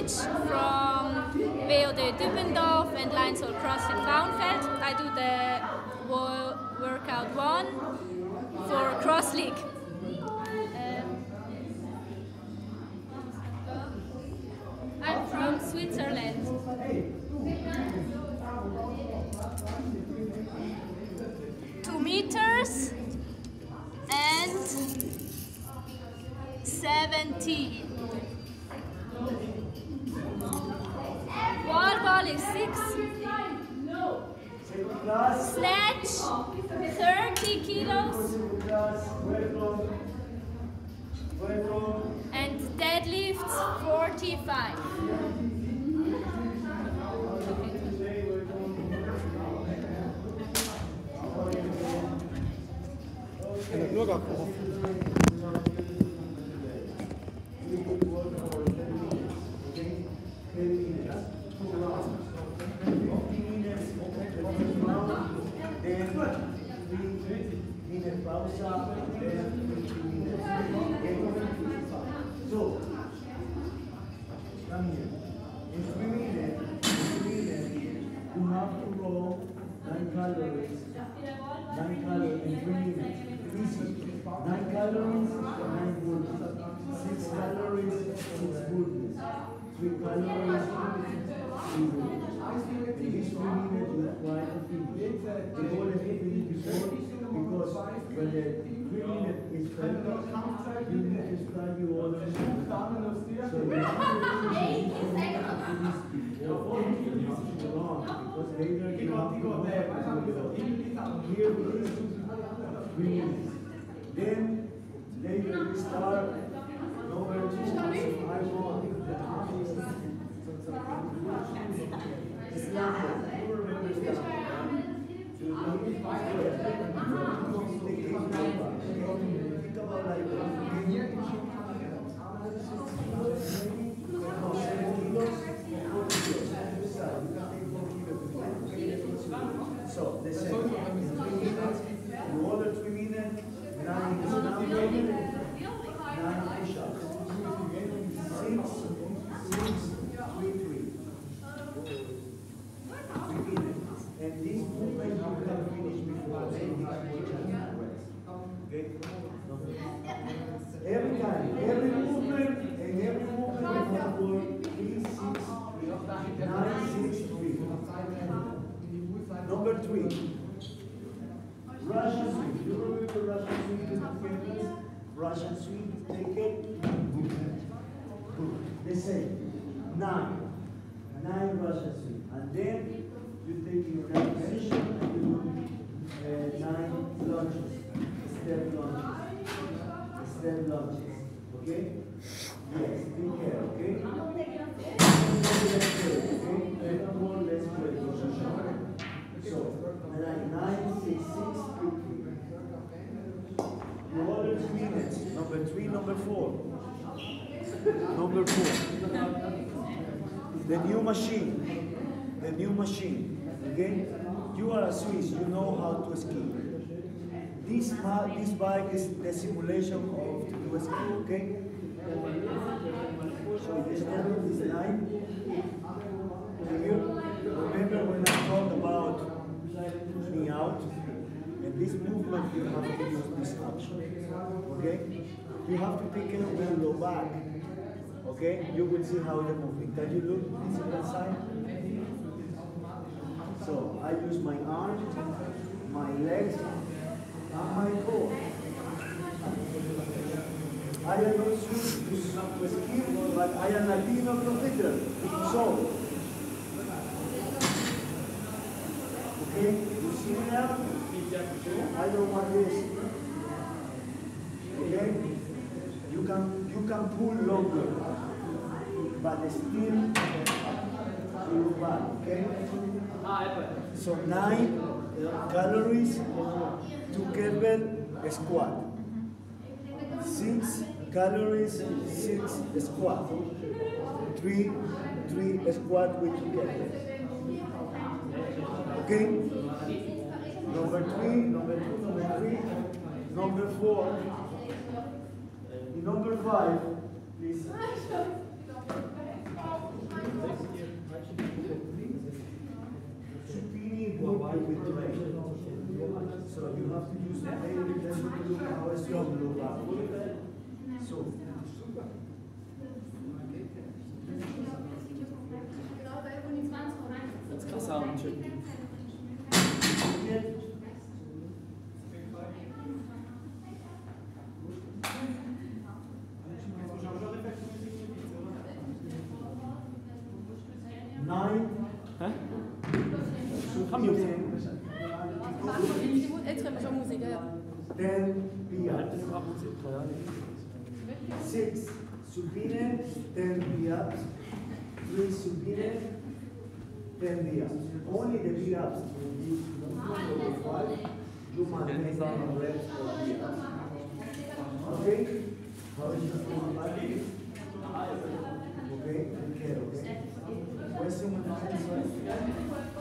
Kostic from WOD Düppendorf and Lionsoul CrossFit Frauenfeld. I do the wo- workout one for Cross League. Um, I'm from Switzerland. Two meters and 17. Wall ball is 6. Snatch 30 kilos and deadlifts 45. Nur gar keinen. So, come here. In three minutes, in three minutes, you have to roll nine calories. Nine calories in three minutes. Easy. Nine calories, nine goodness. Six calories, six goodness. Three calories, three goodness. In these three try to finish. The goal is to before, because when the three minutes is finished, you to start your other So to wrong, because later you have to to the Here three minutes. Then later we start two. So I want. Who So, the second, three minutes, you order three minutes, nine is now nine push-ups. Six, six, three, three. Three minutes. And this movement you can finish before Okay? Every time, every movement, and every movement you have to work three, six, three, nine, six, three. Number three. Russian sweep. You remember Russian sweep in the famous? Russian sweep, take it. Good. The same. Nine. Nine Russian sweep. And then you take your right position and you do uh, nine lunges. Step lunges. Step lunges. Okay? Yes, be careful, okay? Let's play, okay? So, nine, nine, six, six. Order three. Number three, number four. Number four. The new machine. The new machine. Okay? You are a Swiss, you know how to ski. This, this bike is the simulation of to ski, okay? So this one is nine. Remember when I talked about me out? And this movement you have to use this action. Okay? You have to pick it with your low back. Okay? You will see how you're moving. Can you look this side? So I use my arm, my legs, and my core. I am not Swiss to skill, but I am a Latino competitor. So, okay, you see now? I don't want this. Okay? You but still okay? So nine calories to kettlebell squat. Six calories, six squat. Three, three squat with kettlebell. Okay? Number three, number two, number three, number four. Number five, Lisa. Supini would with light. So you have to use the way that you look how is So Then Ahnung. Six. Supine. Then be up. Three supine. Then be up. Only the be. You ups. Okay? How is? Okay, take okay? Question on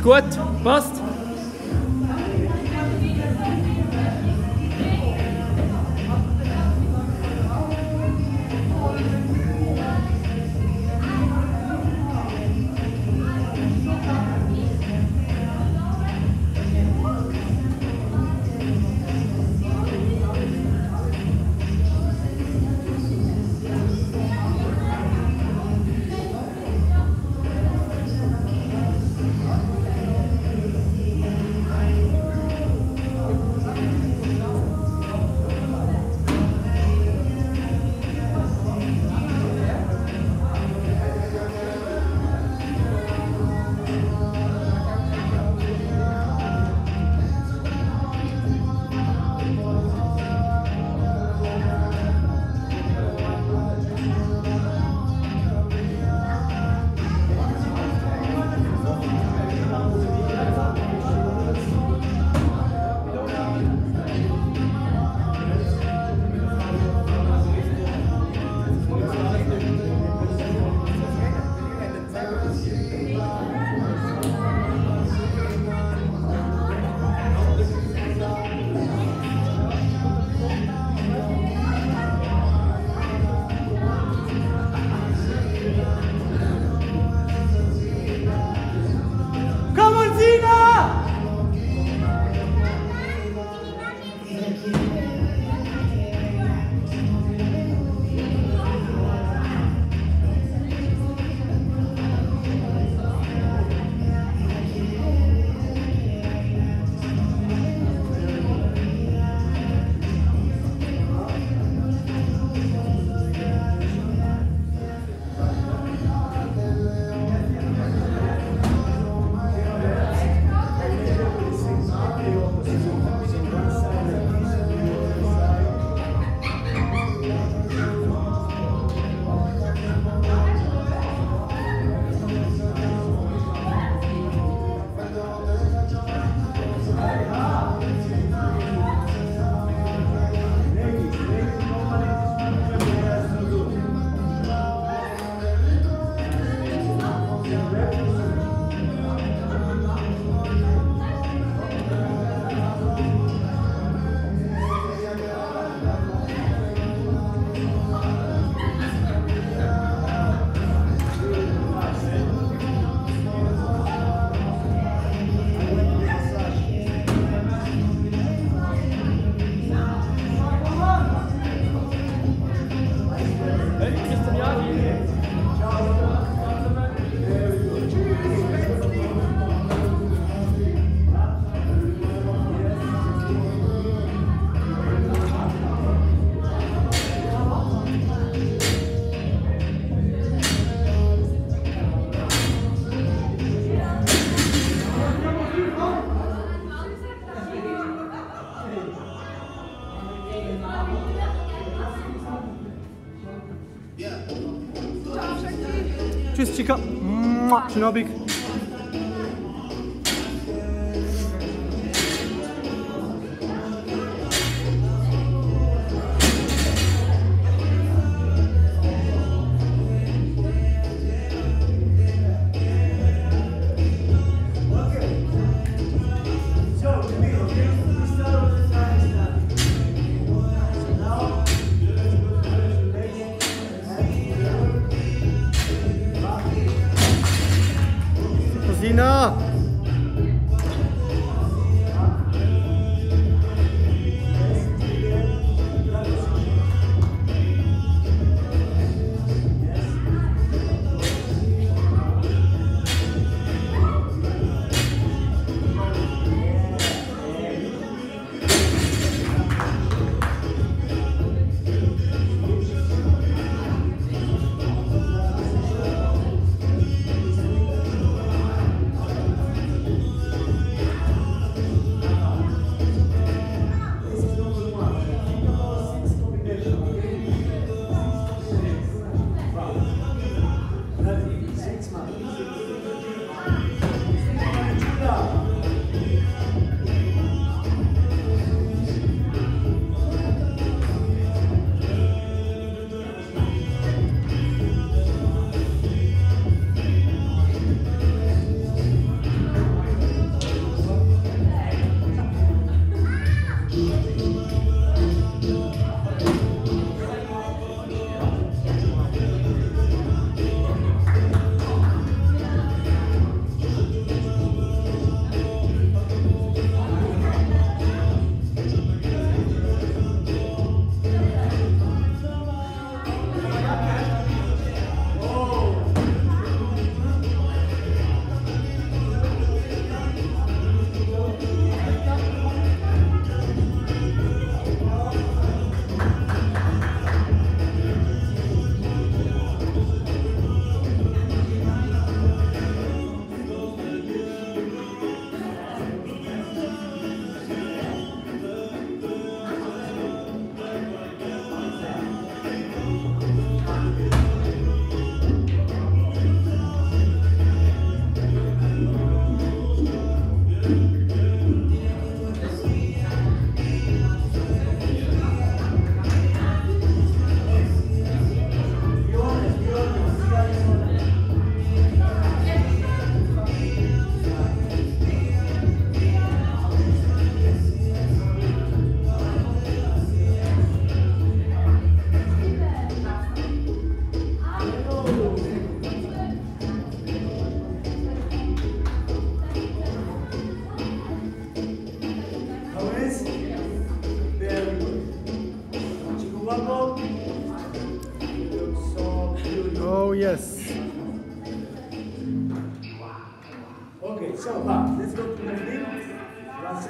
Ist gut, passt. Tschüss, Chica. Mua. Schönen Abend.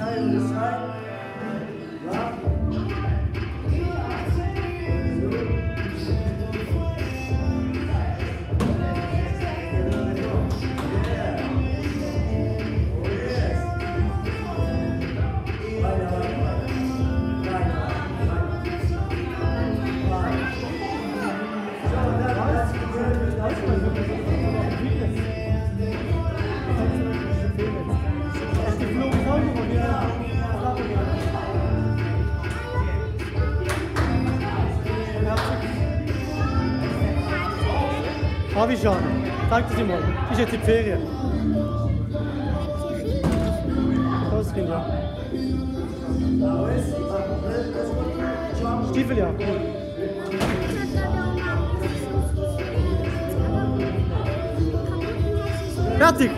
silence, right? Habe ich schon. Sag das immer. Ist jetzt die Ferien. Ausgehen, ja. Stiefel, ja. Fertig!